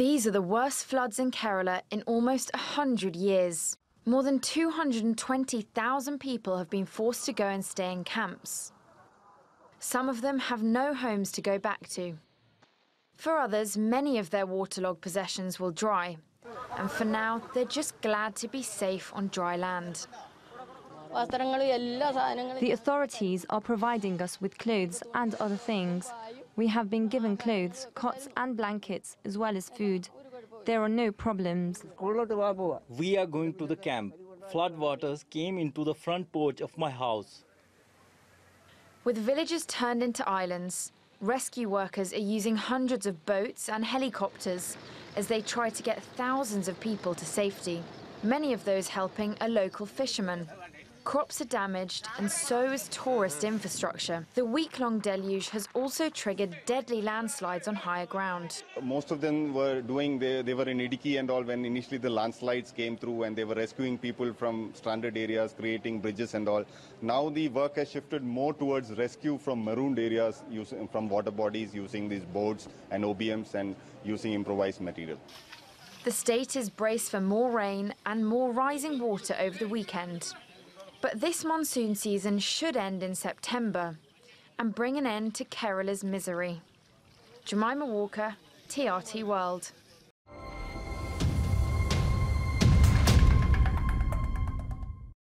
These are the worst floods in Kerala in almost 100 years. More than 220,000 people have been forced to go and stay in camps. Some of them have no homes to go back to. For others, many of their waterlogged possessions will dry. And for now, they're just glad to be safe on dry land. The authorities are providing us with clothes and other things. We have been given clothes, cots and blankets, as well as food. There are no problems. We are going to the camp. Flood waters came into the front porch of my house. With villages turned into islands, rescue workers are using hundreds of boats and helicopters as they try to get thousands of people to safety. Many of those helping are local fishermen. Crops are damaged, and so is tourist infrastructure. The week-long deluge has also triggered deadly landslides on higher ground. Most of them were doing, they, they were in Idukki and all when initially the landslides came through and they were rescuing people from stranded areas, creating bridges and all. Now the work has shifted more towards rescue from marooned areas, using, from water bodies, using these boats and OBMs and using improvised material. The state is braced for more rain and more rising water over the weekend. But this monsoon season should end in September and bring an end to Kerala's misery. Jemima Walker, TRT World.